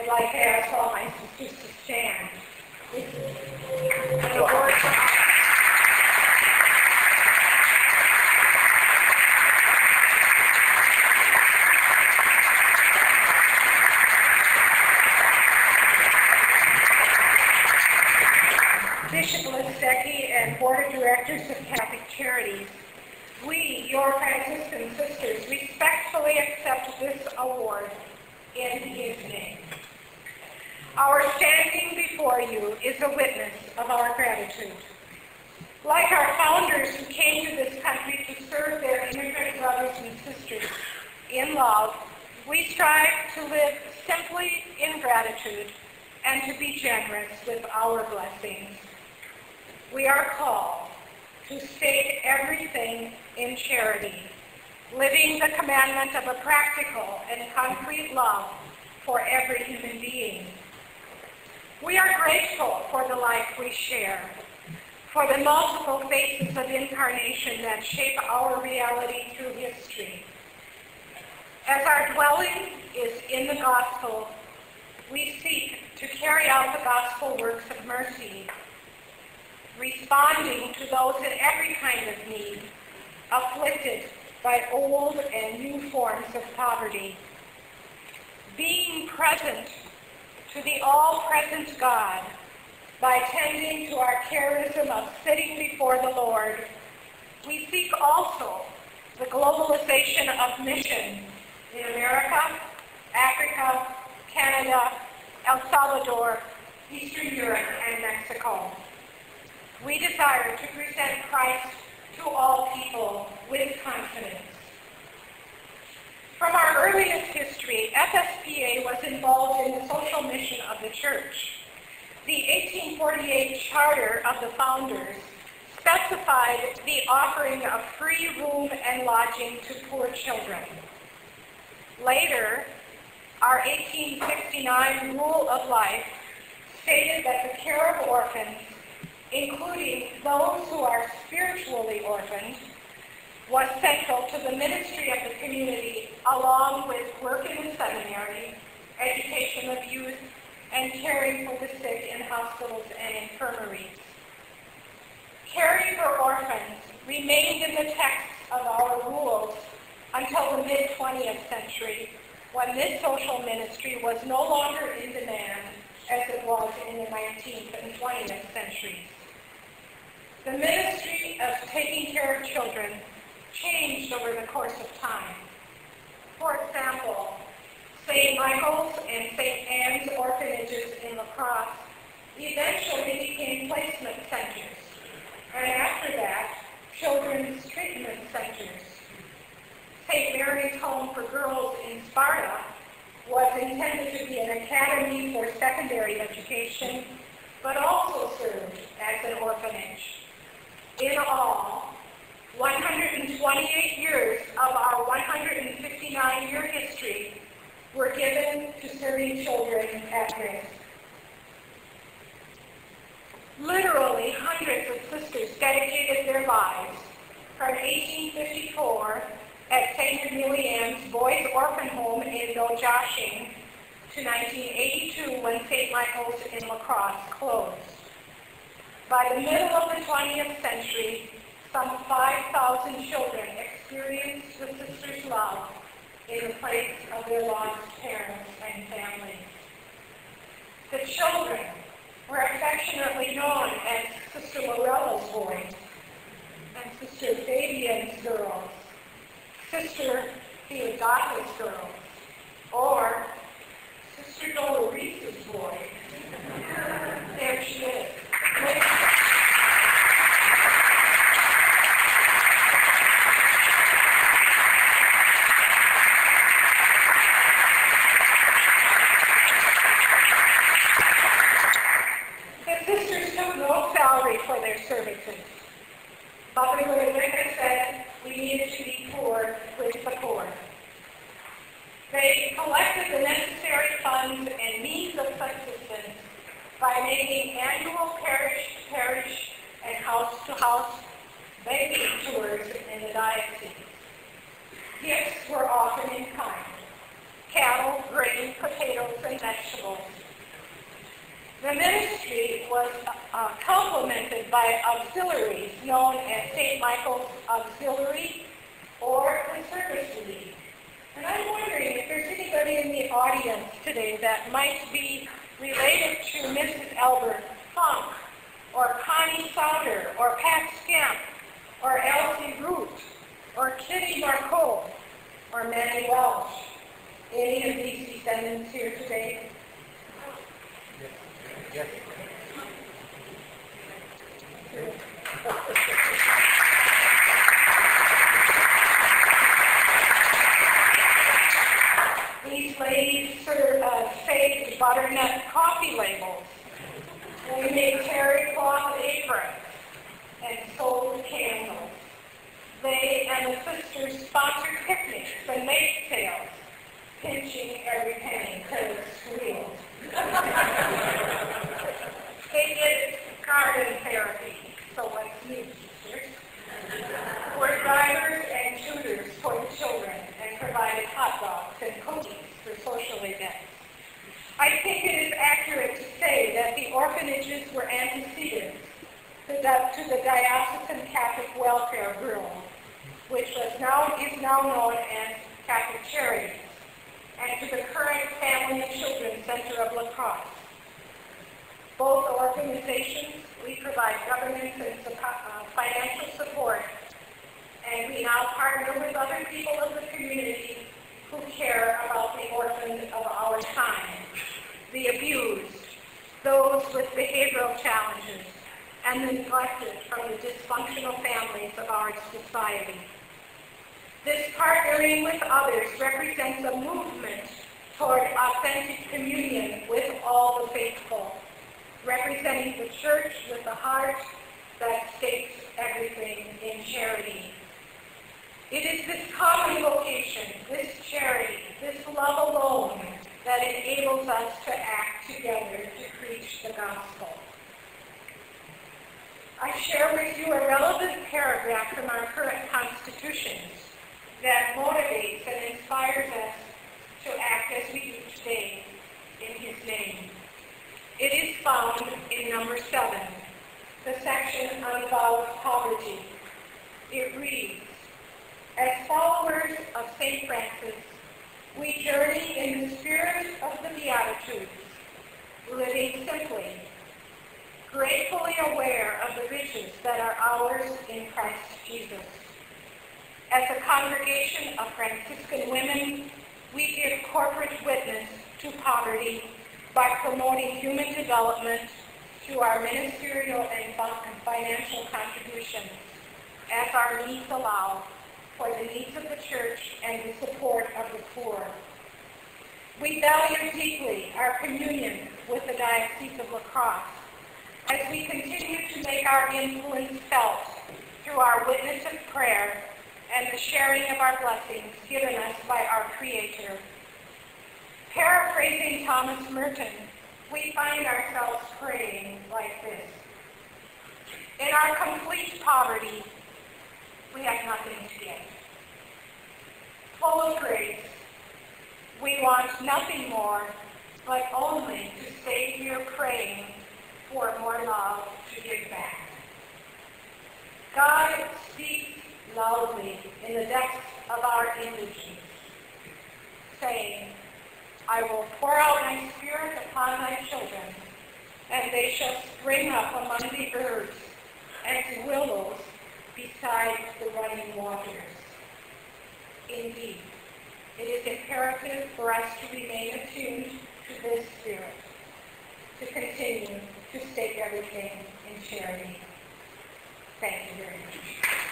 I'd like to ask all my sisters to stand. Bishop Listecki and Board of Directors of Catholic Charities, we, your Franciscan sisters, respectfully accept this award in his name. Our standing before you is a witness of our gratitude. Like our founders who came to this country to serve their immigrant brothers and sisters in love, we strive to live simply in gratitude and to be generous with our blessings. We are called to stake everything in charity, living the commandment of a practical and concrete love for every human being. We are grateful for the life we share, for the multiple faces of incarnation that shape our reality through history. As our dwelling is in the gospel, we seek to carry out the gospel works of mercy, responding to those in every kind of need, afflicted by old and new forms of poverty, being present to the all-present God by tending to our charism of sitting before the Lord. We seek also the globalization of mission in America, Africa, Canada, El Salvador, Eastern Europe, and Mexico. We desire to present Christ to all people with confidence. From our earliest history, FSPA was involved in the social mission of the church. The 1848 charter of the founders specified the offering of free room and lodging to poor children. Later, our 1869 rule of life stated that the care of orphans, including those who are spiritually orphaned, was central to the ministry of the community along with work in the seminary, education of youth, and caring for the sick in hospitals and infirmaries. Caring for orphans remained in the text of our rules until the mid-20th century when this social ministry was no longer in demand as it was in the 19th and 20th centuries. The ministry of taking care of children changed over the course of time. For example, St. Michael's and St. Anne's orphanages in La Crosse eventually became placement centers, and after that, children's treatment centers. St. Mary's Home for Girls in Sparta was intended to be an academy for secondary education, but also served as an orphanage. In all, 128 years of our 159-year history were given to serving children at risk. Literally, hundreds of sisters dedicated their lives from 1854 at St. Aemilian's Boys Orphan Home in Nojoshing to 1982 when St. Michael's in La Crosse closed. By the middle of the 20th century, some 5,000 children experienced the sisters' love in the place of their lost parents and family. The children were affectionately known as Sister Morella's boys and Sister Fabian's girls, Sister Theodata's girls, or Sister Dolorese's boy. there she is. The sisters took no salary for their services. Mother Ludovica said we needed to be poor with the poor. They collected the necessary funds and means of subsistence by making annual parish-to-parish and house-to-house begging tours in the diocese. Gifts were often in kind. Cattle, grain, potatoes, and vegetables. The ministry was uh, complemented by auxiliaries known as St. Michael's Auxiliary or League. And I'm wondering if there's anybody in the audience today that might be related to Mrs. Albert Funk, or Connie Sounder, or Pat Scamp, or Elsie Root, or Kitty Marco, or Manny Welsh. Any of these descendants here today? These ladies serve, uh, saved butternut coffee labels. They made terry cloth aprons and sold candles. They and the sisters sponsored picnics and make sales, pinching every penny because it's squealed. they did garden therapy, so let's you, sisters. Were drivers and tutors for the children and provided hot dogs and cookies for social events. I think it is accurate to say that the orphanages were antecedents to the, to the Diocesan Catholic Welfare Bureau, which was now, is now known as Catholic Charities, and to the current Family and Children Center of La Crosse. Both organizations, we provide governance and uh, financial support, and we now partner with other people of the community who care about the orphans of our time, the abused, those with behavioral challenges, and the neglected from the dysfunctional families of our society. This partnering with others represents a movement toward authentic communion with all the faithful, representing the church with a heart that stakes everything in charity. It is this common vocation, this charity, this love alone that enables us to act together to preach the gospel. I share with you a relevant paragraph from our current constitutions that motivates and inspires us to act as we do today in his name. It is found in number seven, the section about poverty. It reads, as followers of St. Francis, we journey in the spirit of the Beatitudes, living simply, gratefully aware of the riches that are ours in Christ Jesus. As a congregation of Franciscan women, we give corporate witness to poverty by promoting human development through our ministerial and financial contributions as our needs allow for the needs of the church and the support of the poor. We value deeply our communion with the Diocese of La Crosse as we continue to make our influence felt through our witness of prayer and the sharing of our blessings given us by our Creator. Paraphrasing Thomas Merton, we find ourselves praying like this. In our complete poverty, we have nothing to give. Full of grace, we want nothing more but only to stay here praying for more love to give back. God speaks loudly in the depths of our indigence, saying, I will pour out my spirit upon thy children, and they shall spring up among the herbs as willows beside the running waters. Indeed, it is imperative for us to remain attuned to this spirit, to continue to stake everything in charity. Thank you very much.